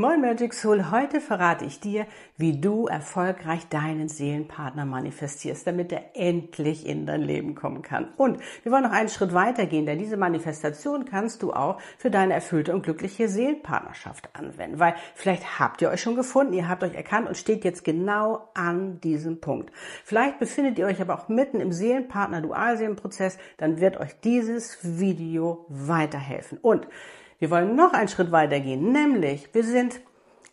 Moin Magic Soul, heute verrate ich dir, wie du erfolgreich deinen Seelenpartner manifestierst, damit er endlich in dein Leben kommen kann. Und wir wollen noch einen Schritt weiter gehen, denn diese Manifestation kannst du auch für deine erfüllte und glückliche Seelenpartnerschaft anwenden, weil vielleicht habt ihr euch schon gefunden, ihr habt euch erkannt und steht jetzt genau an diesem Punkt. Vielleicht befindet ihr euch aber auch mitten im Seelenpartner-Dualseelenprozess, dann wird euch dieses Video weiterhelfen. Und wir wollen noch einen Schritt weitergehen, nämlich wir sind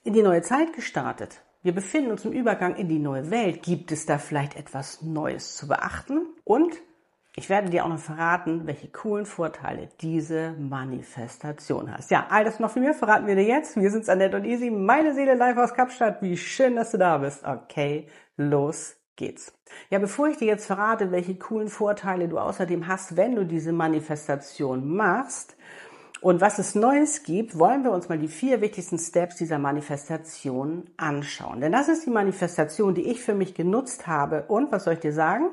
in die neue Zeit gestartet. Wir befinden uns im Übergang in die neue Welt. Gibt es da vielleicht etwas Neues zu beachten? Und ich werde dir auch noch verraten, welche coolen Vorteile diese Manifestation hat. Ja, all das noch von mir verraten wir dir jetzt. Wir sind Annette und Easy, meine Seele live aus Kapstadt. Wie schön, dass du da bist. Okay, los geht's. Ja, bevor ich dir jetzt verrate, welche coolen Vorteile du außerdem hast, wenn du diese Manifestation machst, und was es Neues gibt, wollen wir uns mal die vier wichtigsten Steps dieser Manifestation anschauen. Denn das ist die Manifestation, die ich für mich genutzt habe. Und was soll ich dir sagen?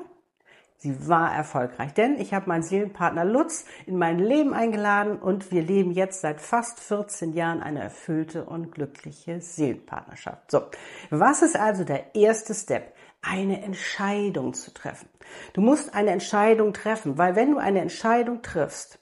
Sie war erfolgreich, denn ich habe meinen Seelenpartner Lutz in mein Leben eingeladen und wir leben jetzt seit fast 14 Jahren eine erfüllte und glückliche Seelenpartnerschaft. So, was ist also der erste Step? Eine Entscheidung zu treffen. Du musst eine Entscheidung treffen, weil wenn du eine Entscheidung triffst,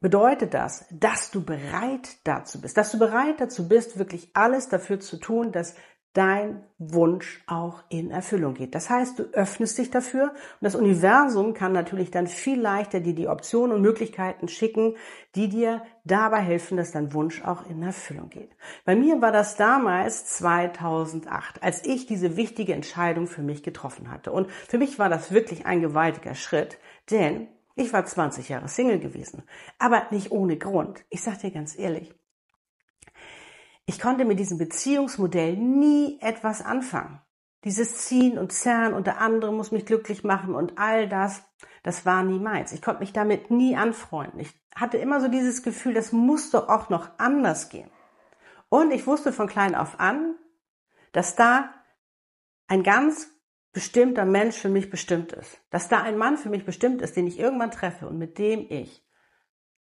bedeutet das, dass du bereit dazu bist, dass du bereit dazu bist, wirklich alles dafür zu tun, dass dein Wunsch auch in Erfüllung geht. Das heißt, du öffnest dich dafür und das Universum kann natürlich dann viel leichter dir die Optionen und Möglichkeiten schicken, die dir dabei helfen, dass dein Wunsch auch in Erfüllung geht. Bei mir war das damals 2008, als ich diese wichtige Entscheidung für mich getroffen hatte. Und für mich war das wirklich ein gewaltiger Schritt, denn ich war 20 Jahre Single gewesen, aber nicht ohne Grund. Ich sag dir ganz ehrlich, ich konnte mit diesem Beziehungsmodell nie etwas anfangen. Dieses Ziehen und Zerren und der andere muss mich glücklich machen und all das, das war nie meins. Ich konnte mich damit nie anfreunden. Ich hatte immer so dieses Gefühl, das muss doch auch noch anders gehen. Und ich wusste von klein auf an, dass da ein ganz bestimmter Mensch für mich bestimmt ist. Dass da ein Mann für mich bestimmt ist, den ich irgendwann treffe und mit dem ich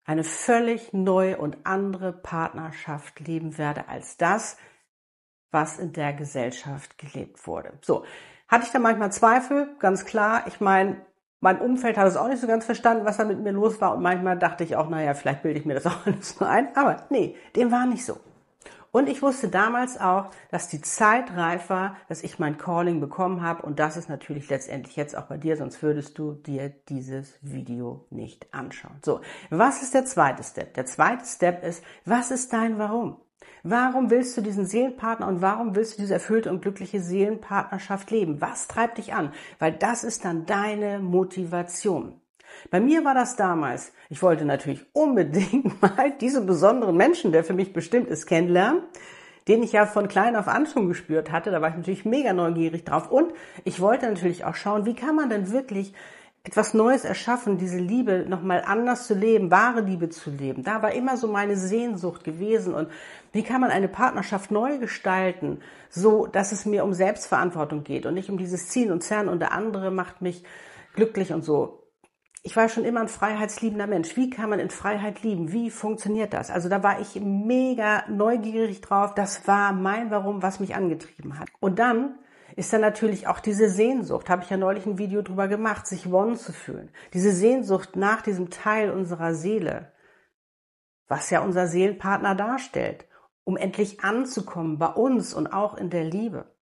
eine völlig neue und andere Partnerschaft leben werde als das, was in der Gesellschaft gelebt wurde. So, hatte ich da manchmal Zweifel? Ganz klar. Ich meine, mein Umfeld hat es auch nicht so ganz verstanden, was da mit mir los war. Und manchmal dachte ich auch, naja, vielleicht bilde ich mir das auch alles nur ein. Aber nee, dem war nicht so. Und ich wusste damals auch, dass die Zeit reif war, dass ich mein Calling bekommen habe. Und das ist natürlich letztendlich jetzt auch bei dir, sonst würdest du dir dieses Video nicht anschauen. So, was ist der zweite Step? Der zweite Step ist, was ist dein Warum? Warum willst du diesen Seelenpartner und warum willst du diese erfüllte und glückliche Seelenpartnerschaft leben? Was treibt dich an? Weil das ist dann deine Motivation. Bei mir war das damals. Ich wollte natürlich unbedingt mal diesen besonderen Menschen, der für mich bestimmt ist, kennenlernen, den ich ja von klein auf an schon gespürt hatte. Da war ich natürlich mega neugierig drauf. Und ich wollte natürlich auch schauen, wie kann man denn wirklich etwas Neues erschaffen, diese Liebe nochmal anders zu leben, wahre Liebe zu leben. Da war immer so meine Sehnsucht gewesen. Und wie kann man eine Partnerschaft neu gestalten, so dass es mir um Selbstverantwortung geht und nicht um dieses Ziehen und Zerren und der andere macht mich glücklich und so ich war schon immer ein freiheitsliebender Mensch. Wie kann man in Freiheit lieben? Wie funktioniert das? Also da war ich mega neugierig drauf. Das war mein Warum, was mich angetrieben hat. Und dann ist dann natürlich auch diese Sehnsucht, habe ich ja neulich ein Video drüber gemacht, sich one zu fühlen. Diese Sehnsucht nach diesem Teil unserer Seele, was ja unser Seelenpartner darstellt, um endlich anzukommen bei uns und auch in der Liebe.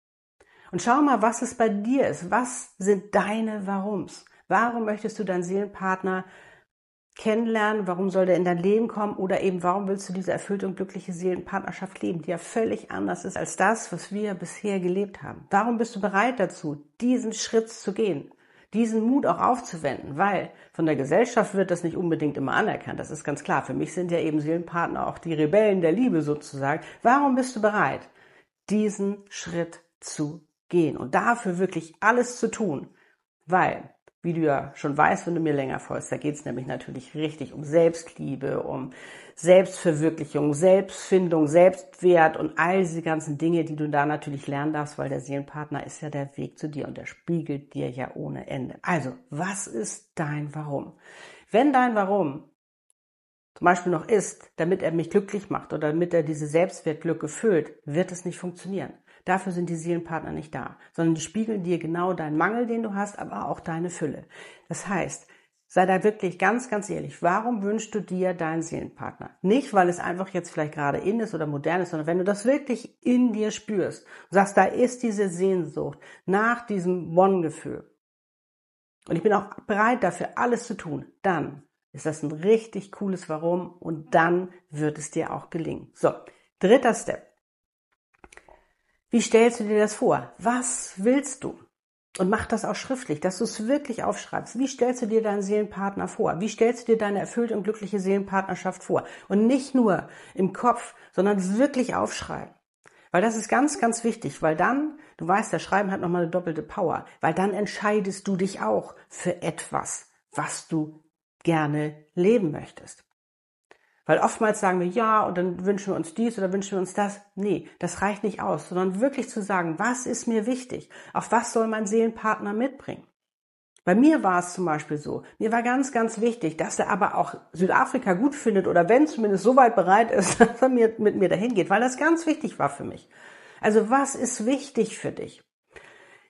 Und schau mal, was es bei dir ist. Was sind deine Warums? Warum möchtest du deinen Seelenpartner kennenlernen? Warum soll der in dein Leben kommen? Oder eben, warum willst du diese erfüllte und glückliche Seelenpartnerschaft leben, die ja völlig anders ist als das, was wir bisher gelebt haben? Warum bist du bereit dazu, diesen Schritt zu gehen? diesen Mut auch aufzuwenden, weil von der Gesellschaft wird das nicht unbedingt immer anerkannt. Das ist ganz klar. Für mich sind ja eben Seelenpartner auch die Rebellen der Liebe sozusagen. Warum bist du bereit, diesen Schritt zu gehen und dafür wirklich alles zu tun? Weil wie du ja schon weißt, wenn du mir länger folgst, da geht es nämlich natürlich richtig um Selbstliebe, um Selbstverwirklichung, Selbstfindung, Selbstwert und all diese ganzen Dinge, die du da natürlich lernen darfst, weil der Seelenpartner ist ja der Weg zu dir und der spiegelt dir ja ohne Ende. Also, was ist dein Warum? Wenn dein Warum zum Beispiel noch isst, damit er mich glücklich macht oder damit er diese Selbstwertglücke füllt, wird es nicht funktionieren. Dafür sind die Seelenpartner nicht da, sondern die spiegeln dir genau deinen Mangel, den du hast, aber auch deine Fülle. Das heißt, sei da wirklich ganz, ganz ehrlich. Warum wünschst du dir deinen Seelenpartner? Nicht, weil es einfach jetzt vielleicht gerade in ist oder modern ist, sondern wenn du das wirklich in dir spürst und sagst, da ist diese Sehnsucht nach diesem One-Gefühl. Und ich bin auch bereit dafür, alles zu tun. Dann ist das ein richtig cooles Warum und dann wird es dir auch gelingen. So, dritter Step. Wie stellst du dir das vor? Was willst du? Und mach das auch schriftlich, dass du es wirklich aufschreibst. Wie stellst du dir deinen Seelenpartner vor? Wie stellst du dir deine erfüllte und glückliche Seelenpartnerschaft vor? Und nicht nur im Kopf, sondern wirklich aufschreiben. Weil das ist ganz, ganz wichtig, weil dann, du weißt, der Schreiben hat nochmal eine doppelte Power, weil dann entscheidest du dich auch für etwas, was du gerne leben möchtest. Weil oftmals sagen wir ja und dann wünschen wir uns dies oder wünschen wir uns das. Nee, das reicht nicht aus, sondern wirklich zu sagen, was ist mir wichtig? Auf was soll mein Seelenpartner mitbringen? Bei mir war es zum Beispiel so, mir war ganz, ganz wichtig, dass er aber auch Südafrika gut findet oder wenn zumindest so weit bereit ist, dass er mir, mit mir dahin geht, weil das ganz wichtig war für mich. Also was ist wichtig für dich?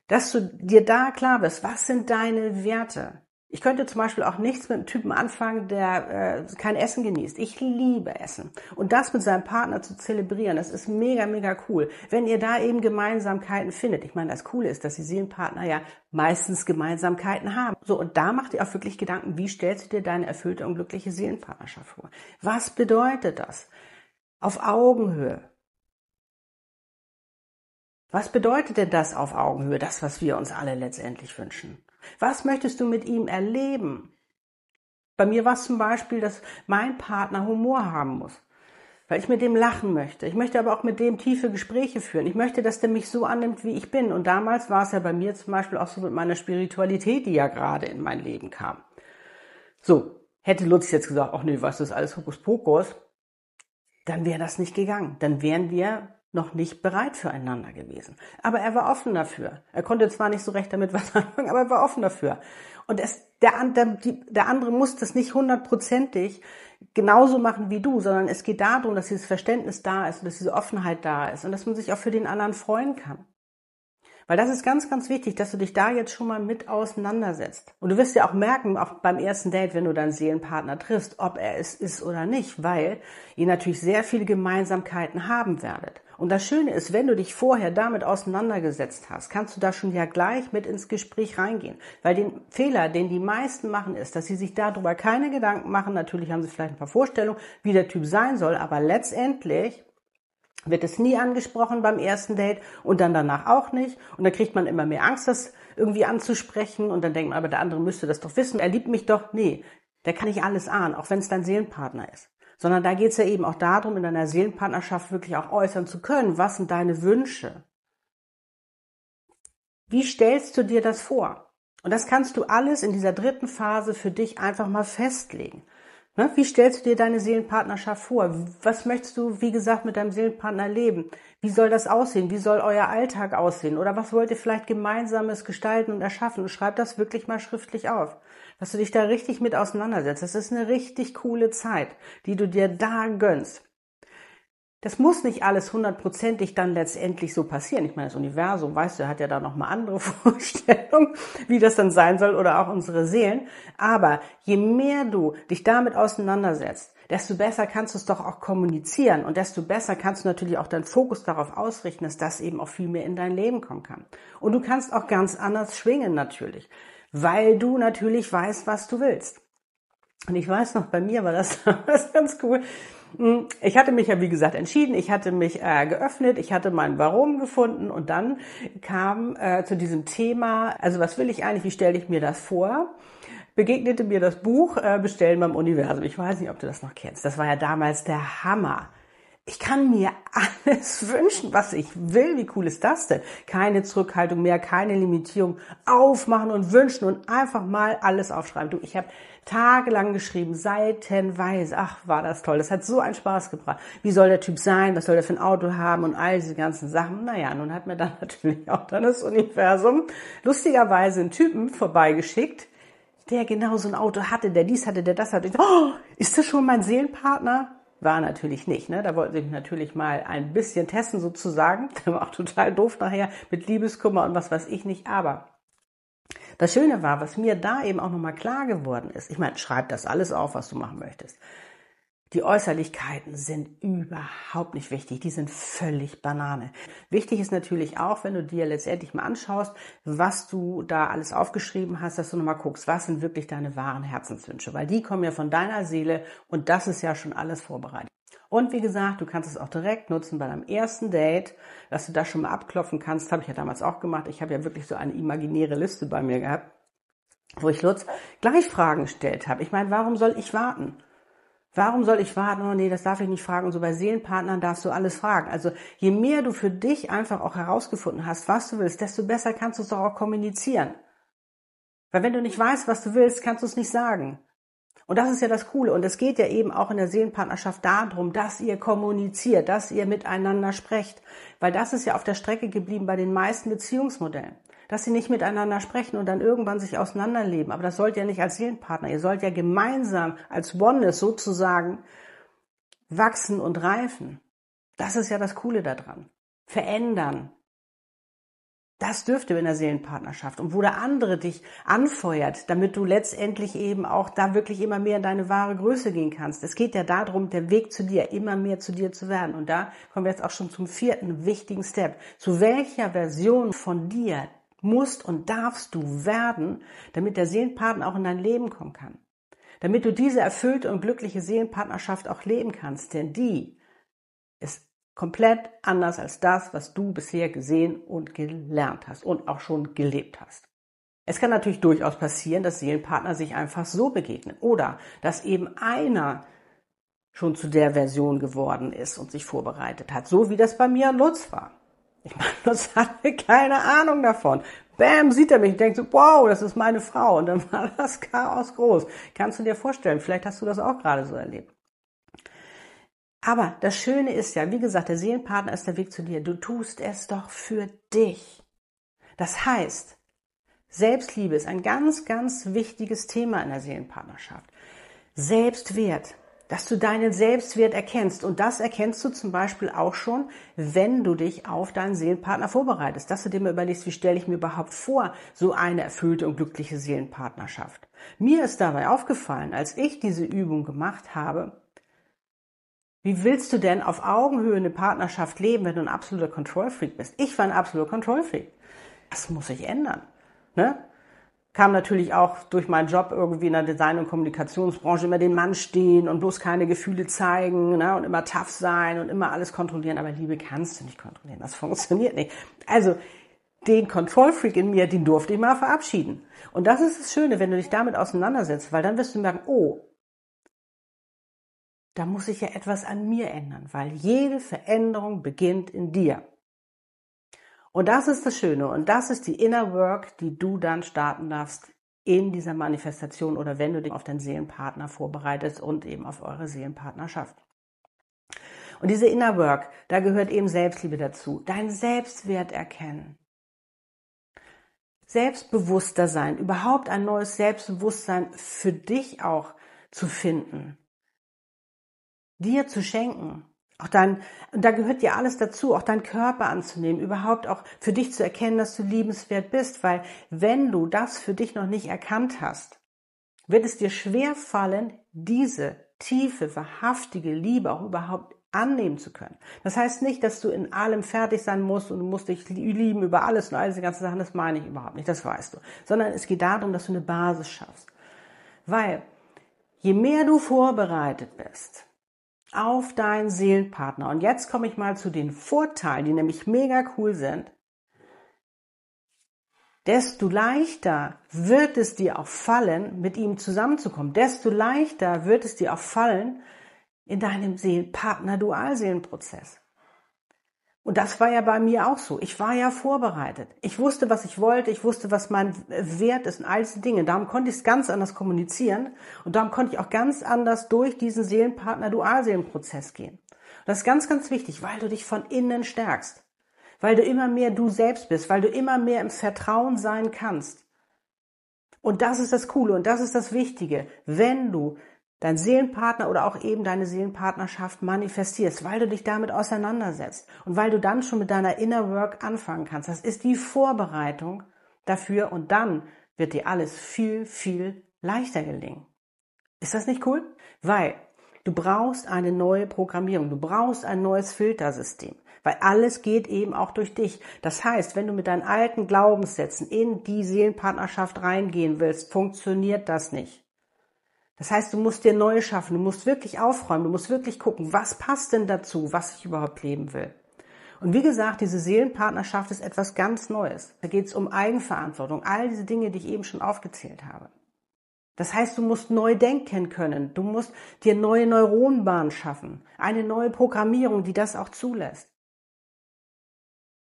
Dass du dir da klar bist, was sind deine Werte? Ich könnte zum Beispiel auch nichts mit einem Typen anfangen, der äh, kein Essen genießt. Ich liebe Essen. Und das mit seinem Partner zu zelebrieren, das ist mega, mega cool. Wenn ihr da eben Gemeinsamkeiten findet. Ich meine, das Coole ist, dass die Seelenpartner ja meistens Gemeinsamkeiten haben. So, und da macht ihr auch wirklich Gedanken, wie stellst du dir deine erfüllte und glückliche Seelenpartnerschaft vor? Was bedeutet das? Auf Augenhöhe. Was bedeutet denn das auf Augenhöhe, das, was wir uns alle letztendlich wünschen? Was möchtest du mit ihm erleben? Bei mir war es zum Beispiel, dass mein Partner Humor haben muss, weil ich mit dem lachen möchte. Ich möchte aber auch mit dem tiefe Gespräche führen. Ich möchte, dass der mich so annimmt, wie ich bin. Und damals war es ja bei mir zum Beispiel auch so mit meiner Spiritualität, die ja gerade in mein Leben kam. So, hätte Lutz jetzt gesagt, ach nee, was ist alles Hokuspokus, dann wäre das nicht gegangen. Dann wären wir noch nicht bereit füreinander gewesen. Aber er war offen dafür. Er konnte zwar nicht so recht damit was anfangen, aber er war offen dafür. Und es, der, der, der andere muss das nicht hundertprozentig genauso machen wie du, sondern es geht darum, dass dieses Verständnis da ist und dass diese Offenheit da ist und dass man sich auch für den anderen freuen kann. Weil das ist ganz, ganz wichtig, dass du dich da jetzt schon mal mit auseinandersetzt. Und du wirst ja auch merken, auch beim ersten Date, wenn du deinen Seelenpartner triffst, ob er es ist oder nicht, weil ihr natürlich sehr viele Gemeinsamkeiten haben werdet. Und das Schöne ist, wenn du dich vorher damit auseinandergesetzt hast, kannst du da schon ja gleich mit ins Gespräch reingehen. Weil den Fehler, den die meisten machen, ist, dass sie sich darüber keine Gedanken machen. Natürlich haben sie vielleicht ein paar Vorstellungen, wie der Typ sein soll, aber letztendlich wird es nie angesprochen beim ersten Date und dann danach auch nicht. Und dann kriegt man immer mehr Angst, das irgendwie anzusprechen. Und dann denkt man, aber der andere müsste das doch wissen. Er liebt mich doch. Nee, der kann nicht alles ahnen, auch wenn es dein Seelenpartner ist sondern da geht es ja eben auch darum, in deiner Seelenpartnerschaft wirklich auch äußern zu können. Was sind deine Wünsche? Wie stellst du dir das vor? Und das kannst du alles in dieser dritten Phase für dich einfach mal festlegen. Ne? Wie stellst du dir deine Seelenpartnerschaft vor? Was möchtest du, wie gesagt, mit deinem Seelenpartner leben? Wie soll das aussehen? Wie soll euer Alltag aussehen? Oder was wollt ihr vielleicht gemeinsames gestalten und erschaffen? Und schreib das wirklich mal schriftlich auf. Dass du dich da richtig mit auseinandersetzt. Das ist eine richtig coole Zeit, die du dir da gönnst. Das muss nicht alles hundertprozentig dann letztendlich so passieren. Ich meine, das Universum, weißt du, hat ja da nochmal andere Vorstellungen, wie das dann sein soll oder auch unsere Seelen. Aber je mehr du dich damit auseinandersetzt, desto besser kannst du es doch auch kommunizieren und desto besser kannst du natürlich auch deinen Fokus darauf ausrichten, dass das eben auch viel mehr in dein Leben kommen kann. Und du kannst auch ganz anders schwingen natürlich, weil du natürlich weißt, was du willst. Und ich weiß noch, bei mir war das, das ganz cool. Hm, ich hatte mich ja, wie gesagt, entschieden, ich hatte mich äh, geöffnet, ich hatte mein Warum gefunden und dann kam äh, zu diesem Thema, also was will ich eigentlich, wie stelle ich mir das vor? Begegnete mir das Buch äh, Bestellen beim Universum. Ich weiß nicht, ob du das noch kennst. Das war ja damals der Hammer. Ich kann mir alles wünschen, was ich will. Wie cool ist das denn? Keine Zurückhaltung mehr, keine Limitierung. Aufmachen und wünschen und einfach mal alles aufschreiben. Du, ich habe tagelang geschrieben, seitenweise. Ach, war das toll. Das hat so einen Spaß gebracht. Wie soll der Typ sein? Was soll der für ein Auto haben? Und all diese ganzen Sachen. Naja, nun hat mir dann natürlich auch dann das Universum lustigerweise einen Typen vorbeigeschickt, der genau so ein Auto hatte, der dies hatte, der das hatte. Oh, ist das schon mein Seelenpartner? War natürlich nicht. Ne? Da wollten sie mich natürlich mal ein bisschen testen sozusagen. Der war auch total doof nachher mit Liebeskummer und was weiß ich nicht. Aber das Schöne war, was mir da eben auch nochmal klar geworden ist. Ich meine, schreib das alles auf, was du machen möchtest. Die Äußerlichkeiten sind überhaupt nicht wichtig, die sind völlig Banane. Wichtig ist natürlich auch, wenn du dir letztendlich mal anschaust, was du da alles aufgeschrieben hast, dass du nochmal guckst, was sind wirklich deine wahren Herzenswünsche, weil die kommen ja von deiner Seele und das ist ja schon alles vorbereitet. Und wie gesagt, du kannst es auch direkt nutzen bei deinem ersten Date, dass du das schon mal abklopfen kannst. Habe ich ja damals auch gemacht. Ich habe ja wirklich so eine imaginäre Liste bei mir gehabt, wo ich Lutz gleich Fragen gestellt habe. Ich meine, warum soll ich warten? Warum soll ich warten? Oh nee, das darf ich nicht fragen. Und so bei Seelenpartnern darfst du alles fragen. Also je mehr du für dich einfach auch herausgefunden hast, was du willst, desto besser kannst du es auch kommunizieren. Weil wenn du nicht weißt, was du willst, kannst du es nicht sagen. Und das ist ja das Coole. Und es geht ja eben auch in der Seelenpartnerschaft darum, dass ihr kommuniziert, dass ihr miteinander sprecht. Weil das ist ja auf der Strecke geblieben bei den meisten Beziehungsmodellen dass sie nicht miteinander sprechen und dann irgendwann sich auseinanderleben. Aber das sollt ihr nicht als Seelenpartner. Ihr sollt ja gemeinsam als Oneness sozusagen wachsen und reifen. Das ist ja das Coole daran. Verändern. Das dürfte in der Seelenpartnerschaft. Und wo der andere dich anfeuert, damit du letztendlich eben auch da wirklich immer mehr in deine wahre Größe gehen kannst. Es geht ja darum, der Weg zu dir, immer mehr zu dir zu werden. Und da kommen wir jetzt auch schon zum vierten wichtigen Step. Zu welcher Version von dir musst und darfst du werden, damit der Seelenpartner auch in dein Leben kommen kann. Damit du diese erfüllte und glückliche Seelenpartnerschaft auch leben kannst, denn die ist komplett anders als das, was du bisher gesehen und gelernt hast und auch schon gelebt hast. Es kann natürlich durchaus passieren, dass Seelenpartner sich einfach so begegnen oder dass eben einer schon zu der Version geworden ist und sich vorbereitet hat, so wie das bei mir Lutz war. Ich meine, das hatte keine Ahnung davon. Bam, sieht er mich und denkt so, wow, das ist meine Frau. Und dann war das Chaos groß. Kannst du dir vorstellen, vielleicht hast du das auch gerade so erlebt. Aber das Schöne ist ja, wie gesagt, der Seelenpartner ist der Weg zu dir. Du tust es doch für dich. Das heißt, Selbstliebe ist ein ganz, ganz wichtiges Thema in der Seelenpartnerschaft. Selbstwert dass du deinen Selbstwert erkennst. Und das erkennst du zum Beispiel auch schon, wenn du dich auf deinen Seelenpartner vorbereitest. Dass du dir mal überlegst, wie stelle ich mir überhaupt vor, so eine erfüllte und glückliche Seelenpartnerschaft. Mir ist dabei aufgefallen, als ich diese Übung gemacht habe, wie willst du denn auf Augenhöhe eine Partnerschaft leben, wenn du ein absoluter Control-Freak bist? Ich war ein absoluter Control-Freak. Das muss sich ändern. Ne? Kam natürlich auch durch meinen Job irgendwie in der Design- und Kommunikationsbranche immer den Mann stehen und bloß keine Gefühle zeigen ne, und immer tough sein und immer alles kontrollieren. Aber Liebe kannst du nicht kontrollieren, das funktioniert nicht. Also den Kontrollfreak in mir, den durfte ich mal verabschieden. Und das ist das Schöne, wenn du dich damit auseinandersetzt, weil dann wirst du merken, oh, da muss sich ja etwas an mir ändern, weil jede Veränderung beginnt in dir. Und das ist das Schöne und das ist die Inner Work, die du dann starten darfst in dieser Manifestation oder wenn du dich auf deinen Seelenpartner vorbereitest und eben auf eure Seelenpartnerschaft. Und diese Inner Work, da gehört eben Selbstliebe dazu, dein Selbstwert erkennen. Selbstbewusster sein, überhaupt ein neues Selbstbewusstsein für dich auch zu finden, dir zu schenken. Auch dein, und da gehört dir alles dazu, auch deinen Körper anzunehmen, überhaupt auch für dich zu erkennen, dass du liebenswert bist, weil wenn du das für dich noch nicht erkannt hast, wird es dir schwer fallen, diese tiefe, wahrhaftige Liebe auch überhaupt annehmen zu können. Das heißt nicht, dass du in allem fertig sein musst und du musst dich lieben über alles und all diese ganzen Sachen, das meine ich überhaupt nicht, das weißt du. Sondern es geht darum, dass du eine Basis schaffst. Weil je mehr du vorbereitet bist, auf deinen Seelenpartner. Und jetzt komme ich mal zu den Vorteilen, die nämlich mega cool sind. Desto leichter wird es dir auch fallen, mit ihm zusammenzukommen. Desto leichter wird es dir auch fallen in deinem Seelenpartner-Dualseelenprozess. Und das war ja bei mir auch so. Ich war ja vorbereitet. Ich wusste, was ich wollte. Ich wusste, was mein Wert ist und all diese Dinge. Darum konnte ich es ganz anders kommunizieren. Und darum konnte ich auch ganz anders durch diesen Seelenpartner-Dualseelenprozess gehen. Und das ist ganz, ganz wichtig, weil du dich von innen stärkst. Weil du immer mehr du selbst bist. Weil du immer mehr im Vertrauen sein kannst. Und das ist das Coole und das ist das Wichtige. Wenn du dein Seelenpartner oder auch eben deine Seelenpartnerschaft manifestierst, weil du dich damit auseinandersetzt und weil du dann schon mit deiner Inner Work anfangen kannst. Das ist die Vorbereitung dafür und dann wird dir alles viel, viel leichter gelingen. Ist das nicht cool? Weil du brauchst eine neue Programmierung, du brauchst ein neues Filtersystem, weil alles geht eben auch durch dich. Das heißt, wenn du mit deinen alten Glaubenssätzen in die Seelenpartnerschaft reingehen willst, funktioniert das nicht. Das heißt, du musst dir neu schaffen, du musst wirklich aufräumen, du musst wirklich gucken, was passt denn dazu, was ich überhaupt leben will. Und wie gesagt, diese Seelenpartnerschaft ist etwas ganz Neues. Da geht es um Eigenverantwortung, all diese Dinge, die ich eben schon aufgezählt habe. Das heißt, du musst neu denken können, du musst dir neue Neuronenbahnen schaffen, eine neue Programmierung, die das auch zulässt.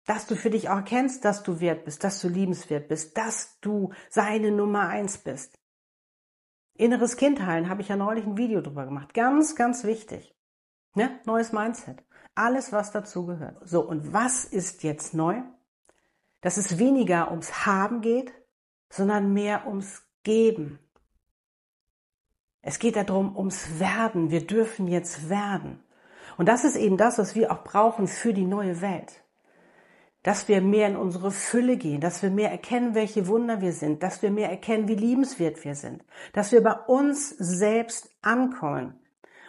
Dass du für dich auch erkennst, dass du wert bist, dass du liebenswert bist, dass du seine Nummer eins bist. Inneres Kind heilen, habe ich ja neulich ein Video drüber gemacht. Ganz, ganz wichtig. Ne? Neues Mindset. Alles, was dazu gehört. So, und was ist jetzt neu? Dass es weniger ums Haben geht, sondern mehr ums Geben. Es geht darum, ums Werden. Wir dürfen jetzt werden. Und das ist eben das, was wir auch brauchen für die neue Welt dass wir mehr in unsere Fülle gehen, dass wir mehr erkennen, welche Wunder wir sind, dass wir mehr erkennen, wie liebenswert wir sind, dass wir bei uns selbst ankommen.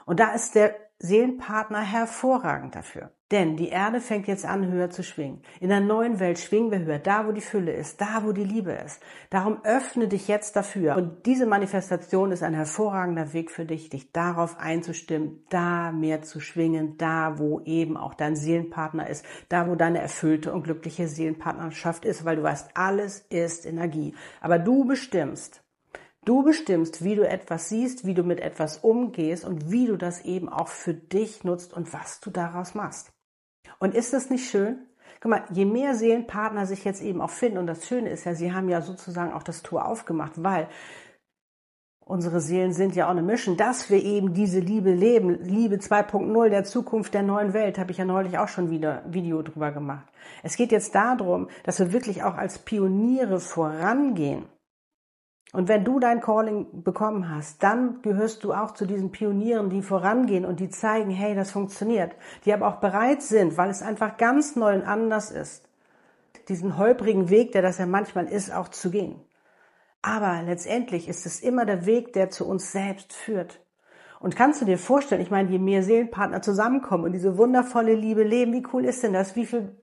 Und da ist der Seelenpartner hervorragend dafür. Denn die Erde fängt jetzt an, höher zu schwingen. In der neuen Welt schwingen wir höher, da wo die Fülle ist, da wo die Liebe ist. Darum öffne dich jetzt dafür. Und diese Manifestation ist ein hervorragender Weg für dich, dich darauf einzustimmen, da mehr zu schwingen, da wo eben auch dein Seelenpartner ist, da wo deine erfüllte und glückliche Seelenpartnerschaft ist, weil du weißt, alles ist Energie. Aber du bestimmst, Du bestimmst, wie du etwas siehst, wie du mit etwas umgehst und wie du das eben auch für dich nutzt und was du daraus machst. Und ist das nicht schön? Guck mal, je mehr Seelenpartner sich jetzt eben auch finden, und das Schöne ist ja, sie haben ja sozusagen auch das Tor aufgemacht, weil unsere Seelen sind ja auch eine Mission, dass wir eben diese Liebe leben, Liebe 2.0 der Zukunft der neuen Welt, habe ich ja neulich auch schon wieder Video drüber gemacht. Es geht jetzt darum, dass wir wirklich auch als Pioniere vorangehen und wenn du dein Calling bekommen hast, dann gehörst du auch zu diesen Pionieren, die vorangehen und die zeigen, hey, das funktioniert, die aber auch bereit sind, weil es einfach ganz neu und anders ist, diesen holprigen Weg, der das ja manchmal ist, auch zu gehen. Aber letztendlich ist es immer der Weg, der zu uns selbst führt. Und kannst du dir vorstellen, ich meine, je mehr Seelenpartner zusammenkommen und diese wundervolle Liebe leben, wie cool ist denn das, wie viel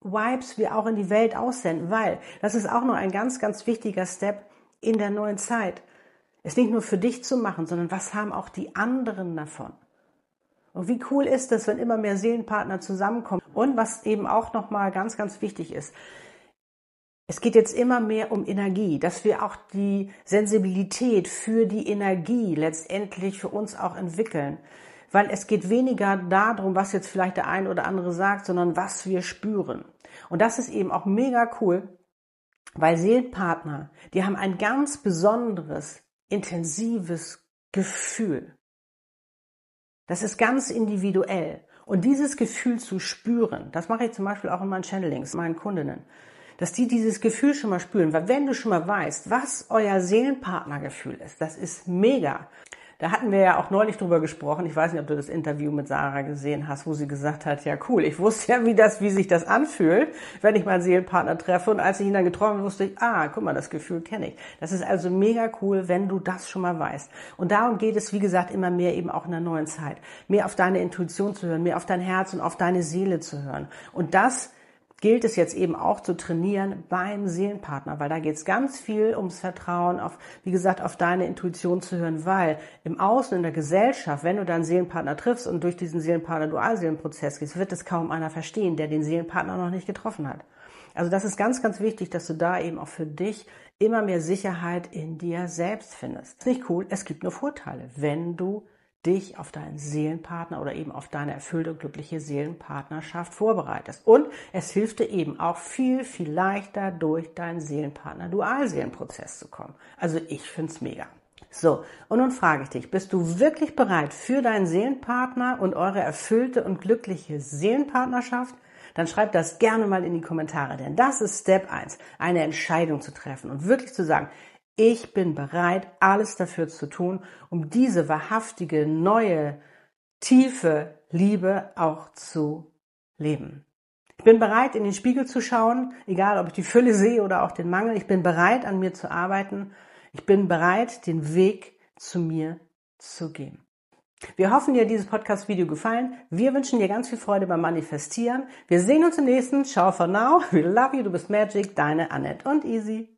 Vibes wir auch in die Welt aussenden, weil das ist auch noch ein ganz, ganz wichtiger Step, in der neuen Zeit. Es nicht nur für dich zu machen, sondern was haben auch die anderen davon? Und wie cool ist es, wenn immer mehr Seelenpartner zusammenkommen? Und was eben auch nochmal ganz, ganz wichtig ist, es geht jetzt immer mehr um Energie, dass wir auch die Sensibilität für die Energie letztendlich für uns auch entwickeln. Weil es geht weniger darum, was jetzt vielleicht der ein oder andere sagt, sondern was wir spüren. Und das ist eben auch mega cool, weil Seelenpartner, die haben ein ganz besonderes, intensives Gefühl. Das ist ganz individuell. Und dieses Gefühl zu spüren, das mache ich zum Beispiel auch in meinen Channelings, meinen Kundinnen, dass die dieses Gefühl schon mal spüren. Weil wenn du schon mal weißt, was euer Seelenpartnergefühl ist, das ist mega. Da hatten wir ja auch neulich drüber gesprochen. Ich weiß nicht, ob du das Interview mit Sarah gesehen hast, wo sie gesagt hat, ja cool, ich wusste ja, wie das, wie sich das anfühlt, wenn ich meinen Seelenpartner treffe. Und als ich ihn dann getroffen habe, wusste ich, ah, guck mal, das Gefühl kenne ich. Das ist also mega cool, wenn du das schon mal weißt. Und darum geht es, wie gesagt, immer mehr eben auch in der neuen Zeit. Mehr auf deine Intuition zu hören, mehr auf dein Herz und auf deine Seele zu hören. Und das gilt es jetzt eben auch zu trainieren beim Seelenpartner, weil da geht es ganz viel ums Vertrauen, auf, wie gesagt, auf deine Intuition zu hören, weil im Außen, in der Gesellschaft, wenn du deinen Seelenpartner triffst und durch diesen Seelenpartner-Dualseelenprozess gehst, wird es kaum einer verstehen, der den Seelenpartner noch nicht getroffen hat. Also das ist ganz, ganz wichtig, dass du da eben auch für dich immer mehr Sicherheit in dir selbst findest. Ist nicht cool, es gibt nur Vorteile, wenn du dich auf deinen Seelenpartner oder eben auf deine erfüllte, glückliche Seelenpartnerschaft vorbereitest. Und es hilft dir eben auch viel, viel leichter durch deinen Seelenpartner-Dualseelenprozess zu kommen. Also ich find's mega. So, und nun frage ich dich, bist du wirklich bereit für deinen Seelenpartner und eure erfüllte und glückliche Seelenpartnerschaft? Dann schreib das gerne mal in die Kommentare, denn das ist Step 1, eine Entscheidung zu treffen und wirklich zu sagen, Ich bin bereit, alles dafür zu tun, um diese wahrhaftige, neue, tiefe Liebe auch zu leben. Ich bin bereit, in den Spiegel zu schauen, egal ob ich die Fülle sehe oder auch den Mangel. Ich bin bereit, an mir zu arbeiten. Ich bin bereit, den Weg zu mir zu gehen. Wir hoffen, dir hat dieses Podcast-Video gefallen. Wir wünschen dir ganz viel Freude beim Manifestieren. Wir sehen uns im nächsten. Ciao for now. We love you. Du bist Magic. Deine Annette und Easy.